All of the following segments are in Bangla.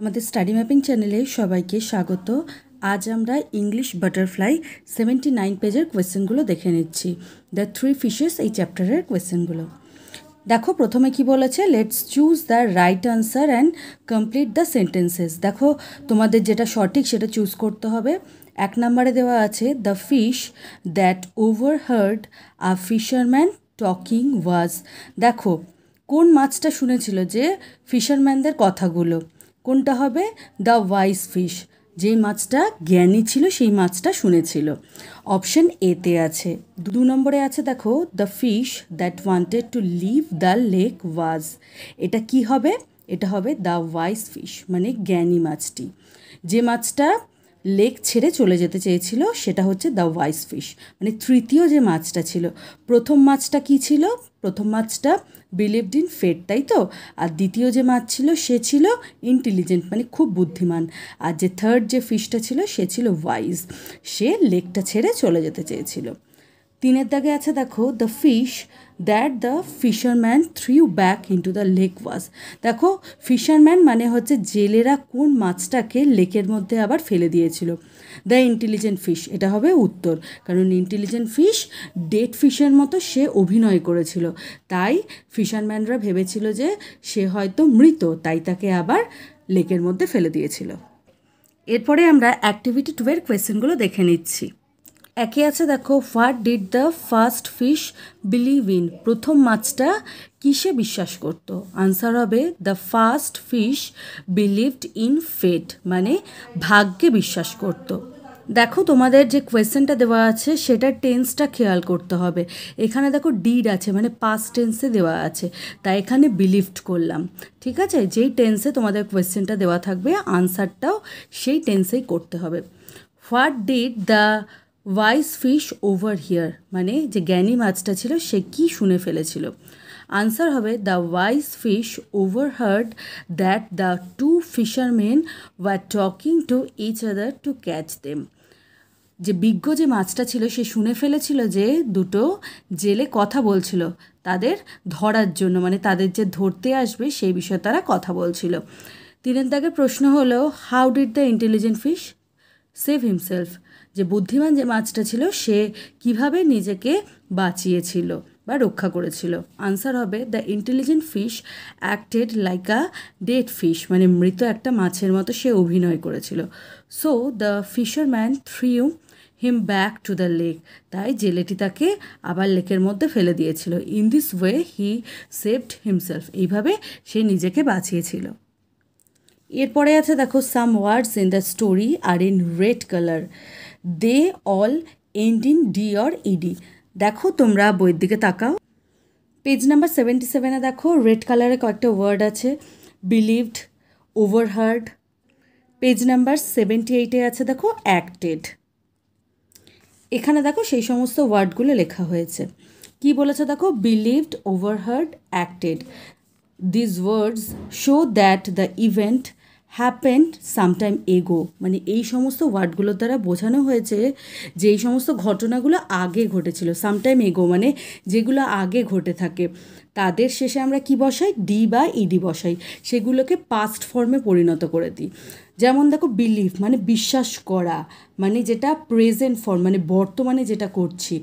আমাদের স্টাডি ম্যাপিং চ্যানেলে সবাইকে স্বাগত। আজ আমরা ইংলিশ বাটারফ্লাই সেভেন্টি নাইন পেজের কোয়েশ্চেনগুলো দেখে নিচ্ছি। দ্য থ্রি ফিশেস, এই চ্যাপ্টারের কোয়েশ্চেনগুলো। দেখো, প্রথমে কি বলেছে? Let's choose the right answer and complete the sentences দেখো, তোমাদের যেটা সঠিক সেটা চুজ করতে হবে। এক নম্বরে দেওয়া আছে the fish that overheard a fisherman talking was দেখো, কোন মাছটা শুনেছিল যে ফিশারম্যানদের কথাগুলো? কোনটা হবে? দ্য ওয়াইস ফিশ যেই মাছটা জ্ঞানী ছিল, সেই মাছটা শুনেছিল। অপশন এতে আছে। দু নম্বরে আছে দেখো the fish that wanted to leave the lake was এটা কি হবে? এটা হবে দ্য ওয়াইস ফিশ মানে জ্ঞানী মাছটি। যে মাছটা লেক ছেড়ে চলে যেতে চেয়েছিল সেটা হচ্ছে দ্য ওয়াইস ফিশ। মানে তৃতীয় যে মাছটা ছিল, প্রথম মাছটা কি ছিল? প্রথম মাছটা বিলিভড ইন ফেট তাই তো? আর দ্বিতীয় যে মাছ ছিল, সে ছিল ইন্টেলিজেন্ট মানে খুব বুদ্ধিমান। আর যে থার্ড যে ফিশটা ছিল, সে ছিল ওয়াইজ সে লেকটা ছেড়ে চলে যেতে চেয়েছিল। তিনের দাগে আছে, দেখো the fish that the fisherman threw back into the lake was দেখো ফিশারম্যান মানে হচ্ছে জেলেরা কোন মাছটাকে লেকের মধ্যে আবার ফেলে দিয়েছিল। দ্য ইন্টেলিজেন্ট ফিশ এটা হবে উত্তর। কারণ ইন্টেলিজেন্ট ফিশ ডেড ফিশের মতো সে অভিনয় করেছিল। তাই ফিশারম্যানরা ভেবেছিল যে সে হয়তো মৃত, তাই তাকে আবার লেকের মধ্যে ফেলে দিয়েছিল। এরপরে আমরা অ্যাক্টিভিটি টুয়ের কোয়েশ্চেনগুলো দেখে নিচ্ছি। একে আছে দেখো what did the first fish believe in প্রথম মাছটা কিসে বিশ্বাস করত? আনসার হবে the first fish believed in fate মানে ভাগ্যে বিশ্বাস করত। দেখো, তোমাদের যে কোয়েশ্চেনটা দেওয়া আছে, সেটার টেন্সটা খেয়াল করতে হবে। এখানে দেখো ডিড আছে মানে পাস্ট টেন্সে দেওয়া আছে। তাই এখানে বিলিভড করলাম। ঠিক আছে? যেই টেন্সে তোমাদের কোয়েশ্চেনটা দেওয়া থাকবে আনসারটাও সেই টেন্সেই করতে হবে। What did the wise fish overhear মানে যে জ্ঞানী মাছটা ছিল, সে কি শুনে ফেলেছিল? আনসার হবে the wise fish overheard that the two fishermen were talking to each other to catch them যে বিজ্ঞ যে মাছটা ছিল, সে শুনে ফেলেছিল যে দুটো জেলে কথা বলছিল তাদের ধরার জন্য মানে তাদের যে ধরতে আসবে সেই বিষয়ে তারা কথা বলছিল। তিনের দাগে প্রশ্ন হলো how did the intelligent fish save himself যে বুদ্ধিমান যে মাছটা ছিল, সে কীভাবে নিজেকে বাঁচিয়েছিল বা রক্ষা করেছিল। আনসার হবে, the intelligent fish acted like a dead fish মানে মৃত একটা মাছের মতো সে অভিনয় করেছিল। So, the fisherman threw him back to the lake তাই জেলেটি তাকে আবার লেকের মধ্যে ফেলে দিয়েছিল। In this way he saved himself এইভাবে সে নিজেকে বাঁচিয়েছিল। এরপরে আছে, দেখো, some words in the story are in red colour they all end in D or ED দেখো তোমরা বইয়ের দিকে তাকাও। পেজ নাম্বার সেভেন্টি সেভেনে দেখো রেড কালারে কয়েকটা ওয়ার্ড আছে believed overheard page number seventy এইটে আছে দেখো অ্যাক্টেড এখানে দেখো সেই সমস্ত ওয়ার্ডগুলো লেখা হয়েছে। কি বলেছে দেখো? Believed overheard acted this words show that the event happened sometime ago মানে এই সমস্ত ওয়ার্ডগুলোর দ্বারা বোঝানো হয়েছে যে এই সমস্ত ঘটনাগুলো আগে ঘটেছিল সামটাইম এগো মানে যেগুলো আগে ঘটে থাকে। তাদের শেষে আমরা কি বসাই? ডি বা ইডি বসাই। সেগুলোকে পাস্ট ফর্মে পরিণত করে দিই। যেমন দেখো বিলিভ মানে বিশ্বাস করা মানে যেটা প্রেজেন্ট ফর্ম মানে বর্তমানে যেটা করছি,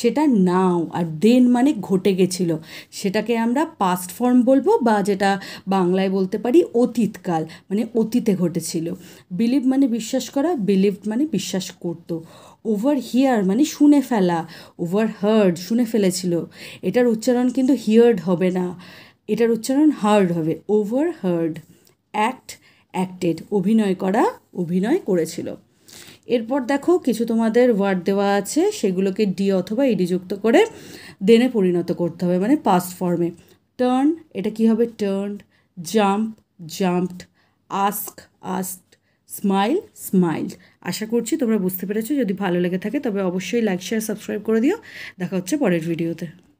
সেটা নাও আর দেন মানে ঘটে গেছিল। সেটাকে আমরা পাস্ট ফর্ম বলব বা যেটা বাংলায় বলতে পারি অতীতকাল মানে অতীতে ঘটেছিল। বিলিভ মানে বিশ্বাস করা বিলিভ মানে বিশ্বাস করতো। ওভার হিয়ার মানে শুনে ফেলা ওভার হার্ড শুনে ফেলেছিল। এটার উচ্চারণ কিন্তু হিয়ার্ড হবে না, এটার উচ্চারণ হার্ড হবে ওভার হার্ড অ্যাক্ট অ্যাক্টেড অভিনয় করা, অভিনয় করেছিল। এরপর দেখো কিছু তোমাদের ওয়ার্ড দেওয়া আছে, সেগুলোকে ডি অথবা ইডি যুক্ত করে দেনে পরিণত করতে হবে মানে পাস্ট ফর্মে টার্ন এটা কি হবে? Turn jump jumped ask ask smile smile আশা করছি তোমরা বুঝতে পেরেছ, যদি ভালো লেগে থাকে তবে অবশ্যই লাইক শেয়ার সাবস্ক্রাইব করে দিও। দেখা হচ্ছে পরের ভিডিওতে